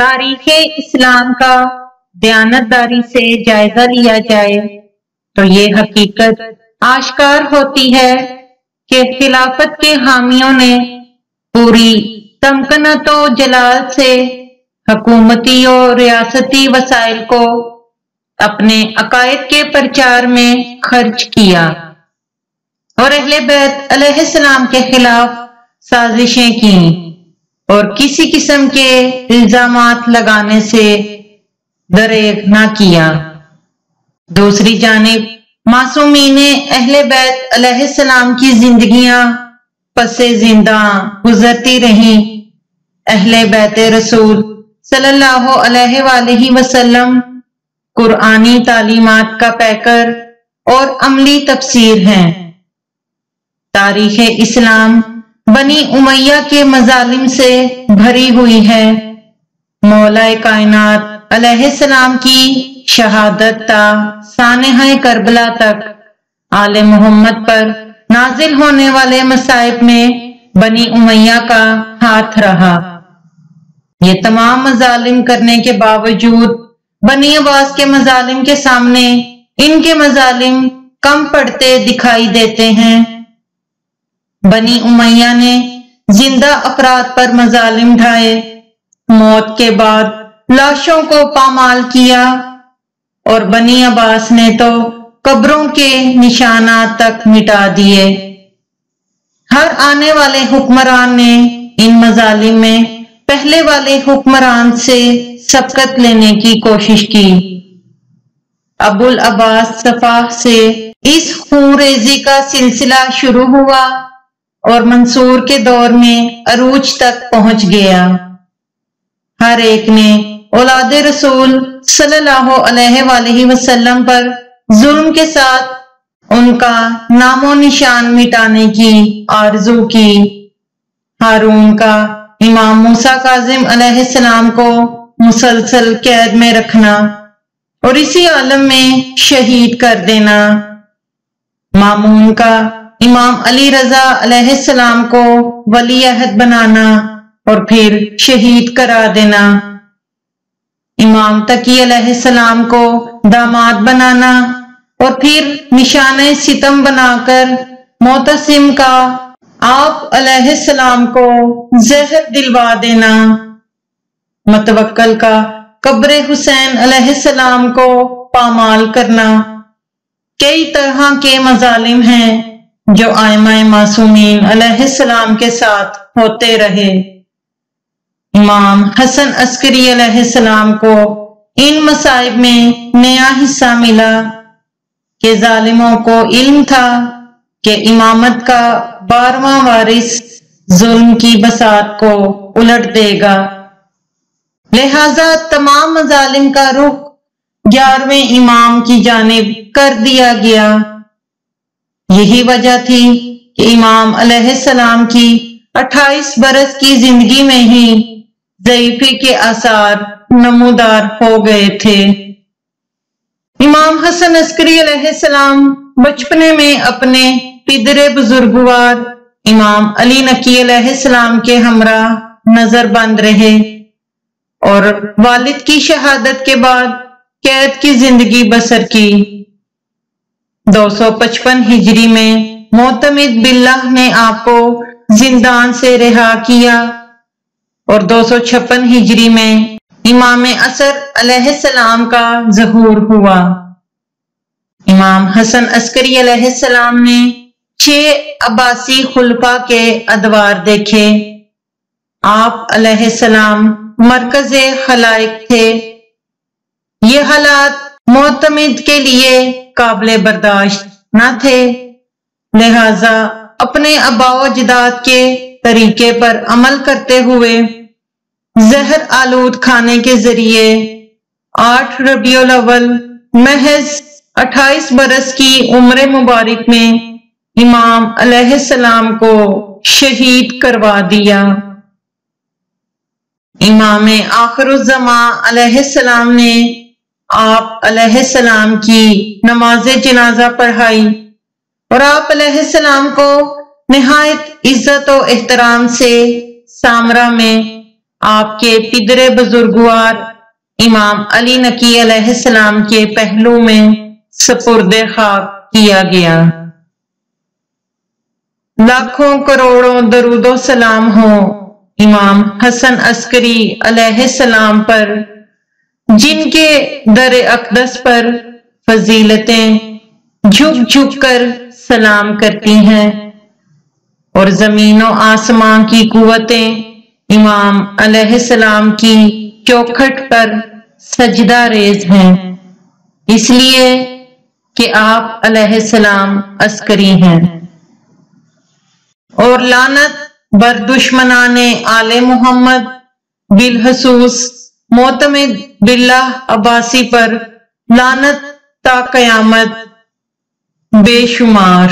तारीख इस्लाम का दयानतदारी से जायजा लिया जाए तो ये हकीकत आश्कार होती है कि खिलाफत के हामियों ने पूरी तमकनत जलाल से हकूमती और रियासती वसाइल को अपने अकायद के प्रचार में खर्च किया। और अहले बैत अलैहिस्सलाम के खिलाफ साजिशें की। और किसी किस्म के इल्ज़ाम लगाने से दरेक न किया। दूसरी जानब मासूमी ने अहले बैत अलैहिस्सलाम की जिंदगियाँ पसे ज़िंदा गुजरती रही। अहले बैत रसूल सल्लल्लाहु अलैहि वसल्लम कुरानी तालीमात का पैकर और अमली तफसीर हैं। तारीख इस्लाम बनी उमैया के मजालिम से भरी हुई है। मौला कायनात अलैहिस्सलाम की शहादत ता सानहा करबला तक आले मोहम्मद पर नाजिल होने वाले मसाइब में बनी उमैया का हाथ रहा। ये तमाम मजालिम करने के बावजूद बनी अब्बास के मजालिम के सामने इनके मजालिम कम पड़ते दिखाई देते हैं। बनी उमैया ने ज़िंदा अफराद पर मजालिम ढाए। मौत के बाद लाशों को पामाल किया और बनी अब्बास ने तो कब्रों के निशाना तक मिटा दिए। हर आने वाले हुक्मरान ने इन मजालिम में पहले वाले हुक्मरान से सबकत लेने की कोशिश की। अबुल अब्बास सफ़ा से इस खूरेजी का सिलसिला शुरू हुआ। और मंसूर के दौर में अरूज तक पहुँच गया। हर एक ने औलाद रसूल सल्लल्लाहु अलैहि वसल्लम पर जुल्म के साथ उनका नामो निशान मिटाने की आरज़ू की। हारून का इमाम मूसा काजिम अलैहिस्सलाम को मुसलसल कैद में रखना और इसी आलम में शहीद कर देना। मामून का इमाम अली रजा अलैहिस्सलाम को वली अहद बनाना और फिर शहीद करा देना। इमाम तकी अलैहिस्सलाम को दामाद बनाना और फिर निशान सितम बनाकर मोतसिम का आप अलैहिस्सलाम को जहर दिलवा देना। मतवक्कल का कब्र हुसैन अलैहिस्सलाम को पामाल करना। कई तरह के मजालिम हैं। जो आयमा मासूमीन अलैहिस्सलाम के साथ होते रहे। इमाम हसन अस्करी अलैहिस्सलाम को इन मसाइब में नया हिस्सा मिला कि जालिमों को इल्म था कि इमामत का बारवा वारिस जुल्म की बसात को उलट देगा। लिहाजा तमाम मजालिम का रुख ग्यारहवें इमाम की जानिब कर दिया गया। यही वजह थी कि इमाम अलैहिस्सलाम की 28 बरस की ज़िंदगी में ही जयफी के आसार नमूदार हो गए थे। इमाम हसन अस्करी अलैहिस्सलाम बचपने में अपने पिदरे बुजुर्गवार इमाम अली नकी अलैहिस्सलाम के हमरा नज़र बंद रहे और वालिद की शहादत के बाद कैद की ज़िंदगी बसर की। 255 हिजरी में मोतमिद बिल्लाह ने आपको जिंदान से रिहा किया। और दो हिजरी में इमाम असर अलैहिस्सलाम का जहूर हुआ। इमाम हसन अस्करी अलैहिस्सलाम ने छह अब्बासी खुलफा के अदवार देखे। आप अलैहिस्सलाम मरकज खलाइक थे। ये हालात मोतमिद के लिए काबिल बर्दाश्त न थे। लिहाजा अपने अबावजदाद के तरीके पर अमल करते हुए जहर आलूद खाने के ज़रिए आठ रबियोल अव्वल महज 28 बरस की उम्र मुबारक में इमाम अलैहिस्सलाम को शहीद करवा दिया। इमाम आखरुजमा अलैहिस्सलाम ने आप सलाम की नमाज़ जनाजा पढ़ाई और आप सलाम को नहायत इज़्ज़त और एहतराम से सामरा में आपके पिदरे बुजुर्गवार इमाम अली नकी अलैहिस्सलाम के पहलू में सपुर्द खाक किया गया। लाखों करोड़ों दरुदो सलाम हो इमाम हसन अस्करी सलाम पर जिनके दर अकदस पर फजीलतें झुक झुक कर सलाम करती हैं और जमीनों आसमां की कुवतें इमाम अलैहिस्सलाम की चौखट पर सजदा रेज हैं। इसलिए कि आप अलैहिस्सलाम अस्करी हैं। और लानत बर दुश्मनाने आले मोहम्मद बिलहसूस मोतम बिल्ला अब्बासी पर लानत ता कयामत बेशुमार।